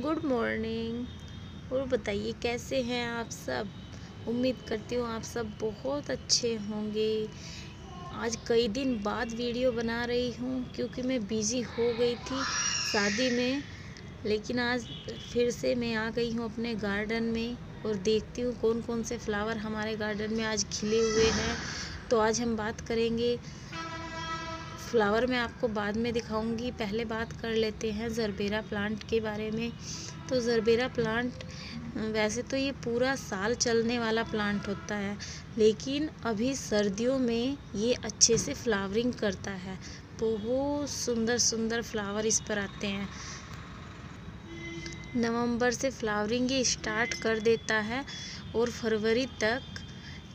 Good morning और बताइए, कैसे हैं आप सब? उम्मीद करती हूँ आप सब बहुत अच्छे होंगे। आज कई दिन बाद वीडियो बना रही हूँ, क्योंकि मैं बिज़ी हो गई थी शादी में, लेकिन आज फिर से मैं आ गई हूँ अपने गार्डन में और देखती हूँ कौन कौन से फ्लावर हमारे गार्डन में आज खिले हुए हैं। तो आज हम बात करेंगे फ्लावर मैं आपको बाद में दिखाऊँगी। पहले बात कर लेते हैं ज़रबेरा प्लांट के बारे में। तो ज़रबेरा प्लांट, वैसे तो ये पूरा साल चलने वाला प्लांट होता है, लेकिन अभी सर्दियों में ये अच्छे से फ्लावरिंग करता है। बहुत सुंदर सुंदर फ्लावर इस पर आते हैं। नवंबर से फ्लावरिंग ये स्टार्ट कर देता है और फरवरी तक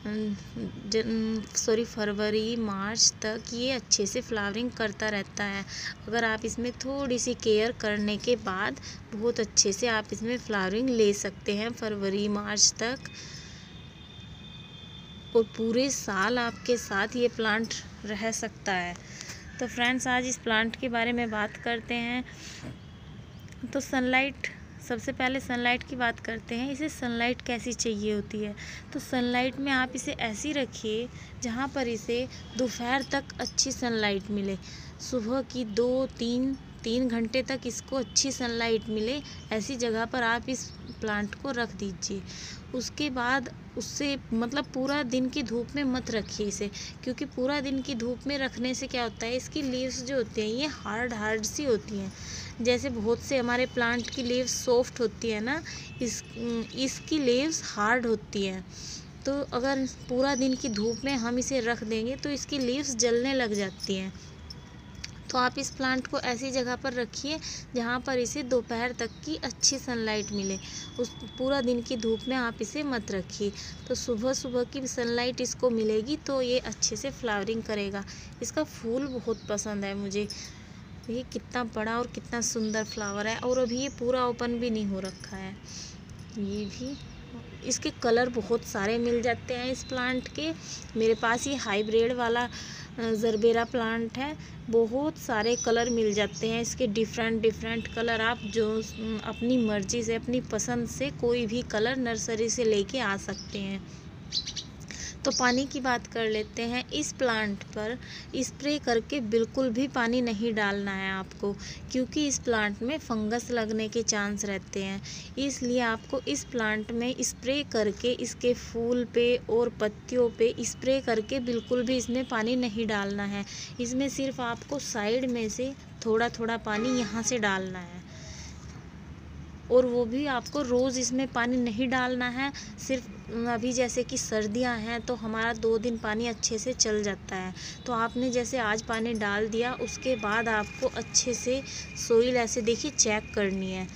सॉरी फरवरी, मार्च तक ये अच्छे से फ्लावरिंग करता रहता है। अगर आप इसमें थोड़ी सी केयर करने के बाद बहुत अच्छे से आप इसमें फ्लावरिंग ले सकते हैं फरवरी, मार्च तक। और पूरे साल आपके साथ ये प्लांट रह सकता है। तो फ्रेंड्स आज इस प्लांट के बारे में बात करते हैं। तो सनलाइट सबसे पहले सनलाइट की बात करते हैं। इसे सनलाइट कैसी चाहिए होती है? तो सनलाइट में आप इसे ऐसी रखिए जहाँ पर इसे दोपहर तक अच्छी सनलाइट मिले। सुबह की दो, तीन तीन घंटे तक इसको अच्छी सनलाइट मिले। ऐसी जगह पर आप इस प्लांट को रख दीजिए। उसके बाद उससे मतलब पूरा दिन की धूप में मत रखिए इसे, क्योंकि पूरा दिन की धूप में रखने से क्या होता है? इसकी लीव्स जो होती हैं, ये हार्ड हार्ड सी होती हैं। जैसे बहुत से हमारे प्लांट की लीव्स सॉफ्ट होती है ना, इस, इसकी लीव्स हार्ड होती हैं। तो अगर पूरा दिन की धूप में हम इसे रख देंगे तो इसकी लीव्स जलने लग जाती हैं। तो आप इस प्लांट को ऐसी जगह पर रखिए, जहाँ पर इसे दोपहर तक की अच्छी सनलाइट मिले। उस, पूरा दिन की धूप में आप इसे मत रखिए। तो सुबह सुबह की सनलाइट इसको मिलेगी तो ये अच्छे से फ्लावरिंग करेगा। इसका फूल बहुत पसंद है मुझे। ये कितना बड़ा और कितना सुंदर फ्लावर है और अभी ये पूरा ओपन भी नहीं हो रखा है। ये भी, इसके कलर बहुत सारे मिल जाते हैं इस प्लांट के। मेरे पास ये हाइब्रिड वाला ज़रबेरा प्लांट है। बहुत सारे कलर मिल जाते हैं इसके डिफरेंट डिफरेंट कलर आप जो अपनी मर्ज़ी से, अपनी पसंद से कोई भी कलर नर्सरी से लेके आ सकते हैं। तो पानी की बात कर लेते हैं। इस प्लांट पर स्प्रे करके बिल्कुल भी पानी नहीं डालना है आपको, क्योंकि इस प्लांट में फंगस लगने के चांस रहते हैं। इसलिए आपको इस प्लांट में स्प्रे करके इसके फूल पे और पत्तियों पे स्प्रे करके बिल्कुल भी इसमें पानी नहीं डालना है। इसमें सिर्फ़ आपको साइड में से थोड़ा थोड़ा पानी यहाँ से डालना है। और वो भी आपको रोज़ इसमें पानी नहीं डालना है। सिर्फ़ अभी जैसे कि सर्दियाँ हैं तो हमारा दो दिन पानी अच्छे से चल जाता है। तो आपने जैसे आज पानी डाल दिया, उसके बाद आपको अच्छे से सोइल ऐसे देखिए चेक करनी है।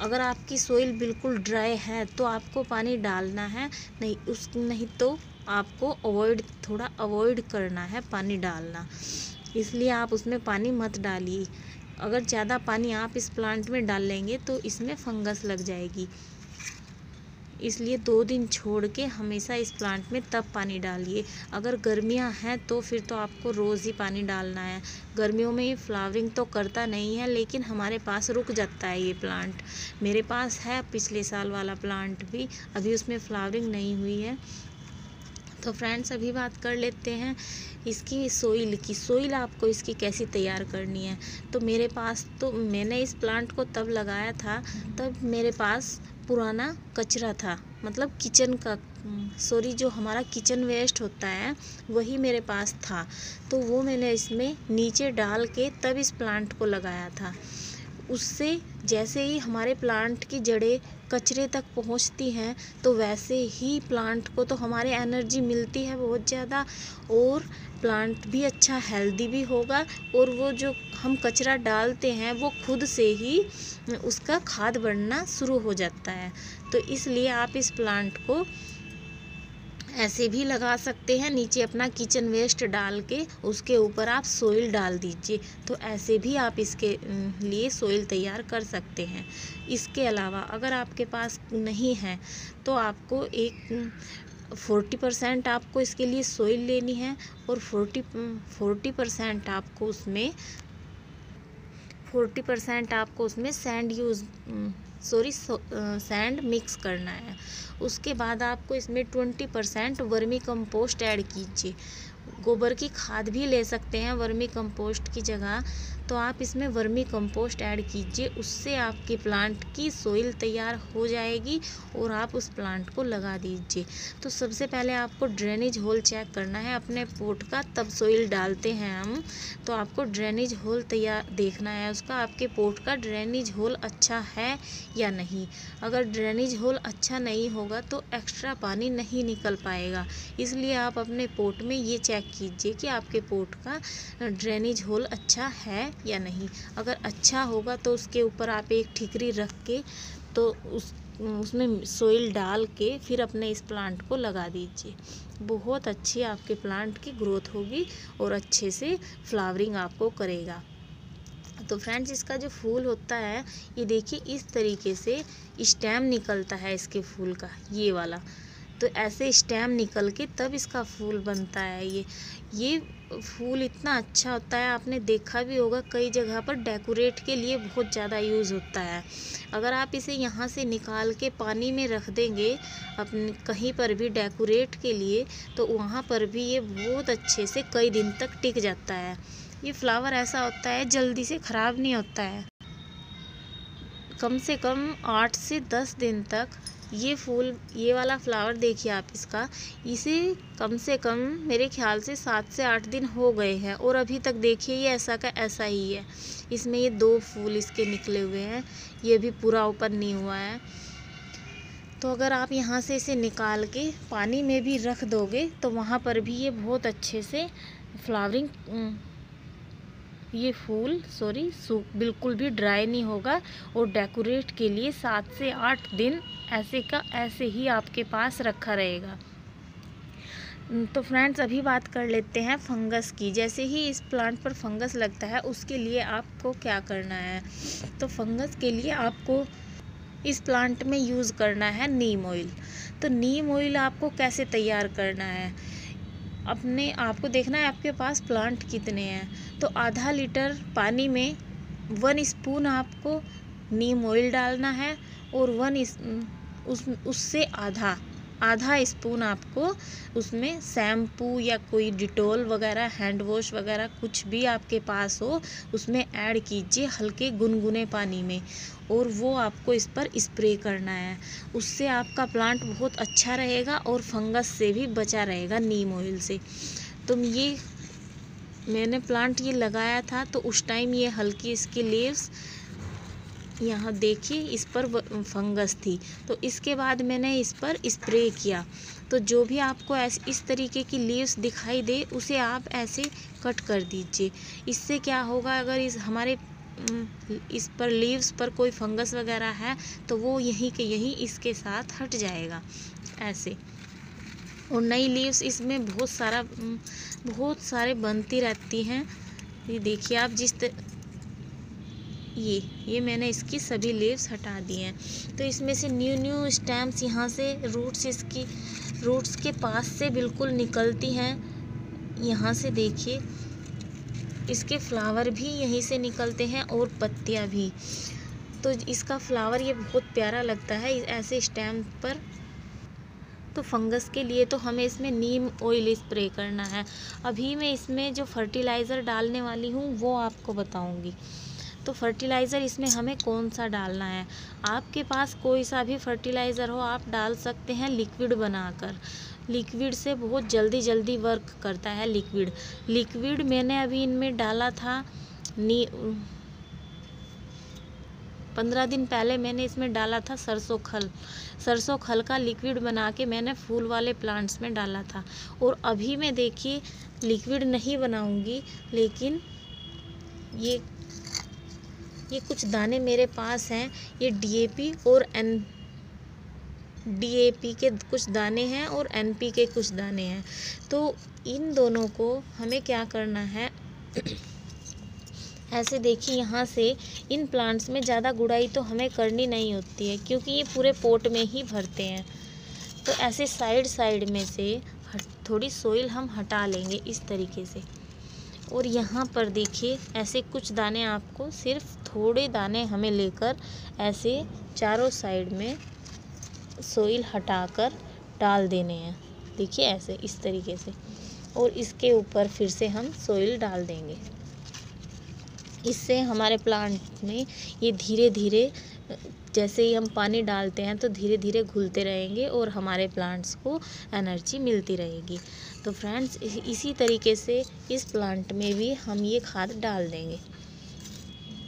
अगर आपकी सोइल बिल्कुल ड्राई है तो आपको पानी डालना है, नहीं, उस, नहीं तो आपको अवॉइड थोड़ा अवॉइड करना है पानी डालना। इसलिए आप उसमें पानी मत डालिए। अगर ज़्यादा पानी आप इस प्लांट में डाल लेंगे तो इसमें फंगस लग जाएगी। इसलिए दो दिन छोड़ के हमेशा इस प्लांट में तब पानी डालिए। अगर गर्मियाँ हैं तो फिर तो आपको रोज़ ही पानी डालना है। गर्मियों में ये फ्लावरिंग तो करता नहीं है, लेकिन हमारे पास रुक जाता है ये प्लांट मेरे पास है पिछले साल वाला प्लांट भी, अभी उसमें फ्लावरिंग नहीं हुई है। तो फ्रेंड्स अभी बात कर लेते हैं इसकी सोइल की। सोइल आपको इसकी कैसी तैयार करनी है? तो मेरे पास तो मैंने इस प्लांट को तब लगाया था, तब मेरे पास पुराना कचरा था। मतलब किचन का सॉरी जो हमारा किचन वेस्ट होता है, वही मेरे पास था। तो वो मैंने इसमें नीचे डाल के तब इस प्लांट को लगाया था। उससे जैसे ही हमारे प्लांट की जड़ें कचरे तक पहुँचती हैं तो वैसे ही प्लांट को तो हमारे एनर्जी मिलती है बहुत ज़्यादा और प्लांट भी अच्छा हेल्दी भी होगा और वो जो हम कचरा डालते हैं, वो खुद से ही उसका खाद बढ़ना शुरू हो जाता है। तो इसलिए आप इस प्लांट को ऐसे भी लगा सकते हैं। नीचे अपना किचन वेस्ट डाल के उसके ऊपर आप सोइल डाल दीजिए। तो ऐसे भी आप इसके लिए सोइल तैयार कर सकते हैं। इसके अलावा अगर आपके पास नहीं है तो आपको एक फोर्टी परसेंट आपको इसके लिए सोइल लेनी है और फोर्टी फोर्टी परसेंट आपको उसमें फोर्टी परसेंट आपको उसमें sand use sorry sand mix करना है। उसके बाद आपको इसमें twenty percent vermicompost add कीजिए। गोबर की खाद भी ले सकते हैं वर्मी कंपोस्ट की जगह। तो आप इसमें वर्मी कंपोस्ट ऐड कीजिए, उससे आपके प्लांट की सोइल तैयार हो जाएगी और आप उस प्लांट को लगा दीजिए। तो सबसे पहले आपको ड्रेनेज होल चेक करना है, अपने पोट का तब सोइल डालते हैं हम। तो आपको ड्रेनेज होल तैयार देखना है उसका, आपके पोट का ड्रेनेज होल अच्छा है या नहीं। अगर ड्रेनेज होल अच्छा नहीं होगा तो एक्स्ट्रा पानी नहीं निकल पाएगा। इसलिए आप अपने पोट में ये चेक कीजिए कि आपके पोट का ड्रेनेज होल अच्छा है या नहीं। अगर अच्छा होगा तो उसके ऊपर आप एक ठिकरी रख के तो उस, उसमें सोइल डाल के फिर अपने इस प्लांट को लगा दीजिए। बहुत अच्छी आपके प्लांट की ग्रोथ होगी और अच्छे से फ्लावरिंग आपको करेगा। तो फ्रेंड्स इसका जो फूल होता है, ये देखिए इस तरीके से स्टेम निकलता है इसके फूल का, ये वाला। तो ऐसे स्टेम निकल के तब इसका फूल बनता है ये। ये फूल इतना अच्छा होता है, आपने देखा भी होगा कई जगह पर डेकोरेट के लिए बहुत ज़्यादा यूज़ होता है। अगर आप इसे यहाँ से निकाल के पानी में रख देंगे, अपने कहीं पर भी डेकोरेट के लिए तो वहाँ पर भी ये बहुत अच्छे से कई दिन तक टिक जाता है। ये फ्लावर ऐसा होता है, जल्दी से ख़राब नहीं होता है। कम से कम आठ से दस दिन तक ये फूल, ये वाला फ्लावर देखिए आप इसका। इसे कम से कम मेरे ख्याल से सात से आठ दिन हो गए हैं और अभी तक देखिए ये ऐसा का ऐसा ही है। इसमें ये दो फूल इसके निकले हुए हैं, ये भी पूरा ओपन नहीं हुआ है। तो अगर आप यहाँ से इसे निकाल के पानी में भी रख दोगे तो वहाँ पर भी ये बहुत अच्छे से फ्लावरिंग ये फूल सॉरी सूख बिल्कुल भी ड्राई नहीं होगा और डेकोरेट के लिए सात से आठ दिन ऐसे का, ऐसे ही आपके पास रखा रहेगा। तो फ्रेंड्स, अभी बात कर लेते हैं फंगस की। जैसे ही इस प्लांट पर फंगस लगता है, उसके लिए आपको क्या करना है? तो फंगस के लिए आपको इस प्लांट में यूज़ करना है नीम ऑयल तो नीम ऑयल आपको कैसे तैयार करना है? अपने आपको देखना है, आपके पास प्लांट कितने हैं। तो आधा लीटर पानी में वन स्पून आपको नीम ऑयल डालना है और वन उस, उससे आधा आधा स्पून आपको उसमें शैम्पू या कोई डिटोल वगैरह हैंड वॉश वगैरह कुछ भी आपके पास हो, उसमें ऐड कीजिए हल्के गुनगुने पानी में और वो आपको इस पर स्प्रे करना है। उससे आपका प्लांट बहुत अच्छा रहेगा और फंगस से भी बचा रहेगा नीम ऑयल से। तुम ये, मैंने प्लांट ये लगाया था तो उस टाइम ये हल्की इसकी लीव्स यहाँ देखिए इस पर फंगस थी। तो इसके बाद मैंने इस पर स्प्रे किया। तो जो भी आपको ऐसे, इस तरीके की लीव्स दिखाई दे, उसे आप ऐसे कट कर दीजिए। इससे क्या होगा, अगर इस, हमारे इस पर लीव्स पर कोई फंगस वगैरह है तो वो यहीं के यहीं इसके साथ हट जाएगा। ऐसे। और नई लीव्स इसमें बहुत सारा बहुत सारे बनती रहती हैं। ये देखिए आप जिस ये ये मैंने इसकी सभी लीव्स हटा दी हैं। तो इसमें से न्यू न्यू स्टैम्प्स यहाँ से रूट्स इसकी रूट्स के पास से बिल्कुल निकलती हैं। यहाँ से देखिए, इसके फ्लावर भी यहीं से निकलते हैं और पत्तियाँ भी। तो इसका फ्लावर ये बहुत प्यारा लगता है ऐसे स्टैम्प पर। तो फंगस के लिए तो हमें इसमें नीम ऑयल स्प्रे करना है। अभी मैं इसमें जो फर्टिलाइज़र डालने वाली हूँ, वो आपको बताऊँगी। तो फर्टिलाइज़र इसमें हमें कौन सा डालना है? आपके पास कोई सा भी फर्टिलाइज़र हो, आप डाल सकते हैं लिक्विड बनाकर। लिक्विड से बहुत जल्दी जल्दी वर्क करता है लिक्विड लिक्विड मैंने अभी इनमें डाला था नी, पंद्रह दिन पहले मैंने इसमें डाला था सरसों खल। सरसों खल का लिक्विड बना के मैंने फूल वाले प्लांट्स में डाला था। और अभी मैं देखिए लिक्विड नहीं बनाऊँगी, लेकिन ये ये कुछ दाने मेरे पास हैं। ये डीएपी और एन डीएपी के कुछ दाने हैं और एनपी के कुछ दाने हैं। तो इन दोनों को हमें क्या करना है? ऐसे देखिए यहाँ से इन प्लांट्स में ज़्यादा गुड़ाई तो हमें करनी नहीं होती है, क्योंकि ये पूरे पोट में ही भरते हैं। तो ऐसे साइड साइड में से थोड़ी सोइल हम हटा लेंगे इस तरीके से। और यहाँ पर देखिए, ऐसे कुछ दाने आपको सिर्फ़ थोड़े दाने हमें लेकर ऐसे चारों साइड में सोइल हटाकर डाल देने हैं। देखिए ऐसे, इस तरीके से। और इसके ऊपर फिर से हम सोइल डाल देंगे। इससे हमारे प्लांट में ये धीरे धीरे जैसे ही हम पानी डालते हैं तो धीरे धीरे घुलते रहेंगे और हमारे प्लांट्स को एनर्जी मिलती रहेगी। तो फ्रेंड्स इसी तरीके से इस प्लांट में भी हम ये खाद डाल देंगे।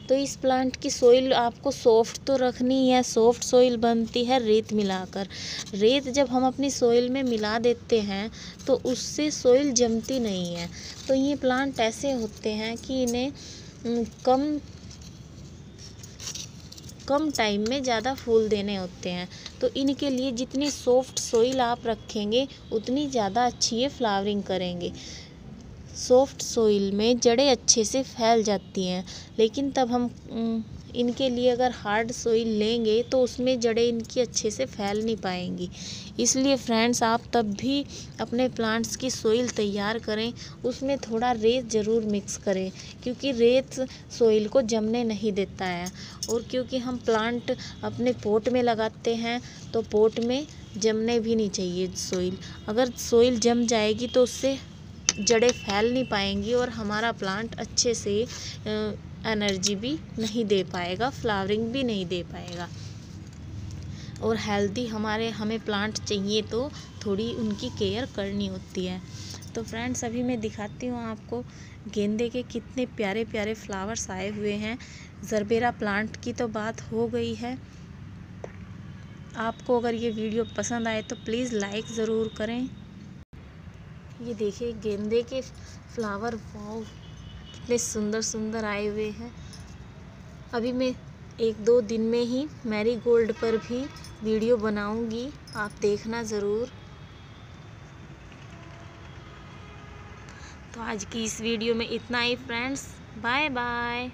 तो इस प्लांट की सोइल आपको सॉफ्ट तो रखनी है सॉफ्ट सोइल बनती है रेत मिलाकर। रेत जब हम अपनी सोइल में मिला देते हैं तो उससे सोइल जमती नहीं है। तो ये प्लांट ऐसे होते हैं कि इन्हें कम कम टाइम में ज़्यादा फूल देने होते हैं। तो इनके लिए जितनी सॉफ्ट सोइल आप रखेंगे, उतनी ज़्यादा अच्छी ये फ्लावरिंग करेंगे। सॉफ्ट सोइल में जड़ें अच्छे से फैल जाती हैं, लेकिन तब हम इनके लिए अगर हार्ड सोइल लेंगे तो उसमें जड़ें इनकी अच्छे से फैल नहीं पाएँगी। इसलिए फ्रेंड्स आप तब भी अपने प्लांट्स की सोइल तैयार करें। उसमें थोड़ा रेत ज़रूर मिक्स करें, क्योंकि रेत सोइल को जमने नहीं देता है। और क्योंकि हम प्लांट अपने पोट में लगाते हैं तो पोट में जमने भी नहीं चाहिए सोइल अगर सोइल जम जाएगी तो उससे जड़ें फैल नहीं पाएँगी, और हमारा प्लांट अच्छे से एनर्जी भी नहीं दे पाएगा, फ्लावरिंग भी नहीं दे पाएगा। और हेल्दी हमारे, हमें प्लांट चाहिए तो थोड़ी उनकी केयर करनी होती है। तो फ्रेंड्स अभी मैं दिखाती हूँ आपको गेंदे के कितने प्यारे प्यारे फ्लावर्स आए हुए हैं। ज़रबेरा प्लांट की तो बात हो गई है। आपको अगर ये वीडियो पसंद आए तो प्लीज़ लाइक ज़रूर करें। ये देखिए, गेंदे के फ्लावर वाव कितने सुंदर सुंदर आए हुए हैं। अभी मैं एक दो दिन में ही मैरी गोल्ड पर भी वीडियो बनाऊँगी। आप देखना ज़रूर। तो आज की इस वीडियो में इतना ही, फ्रेंड्स। Bye bye.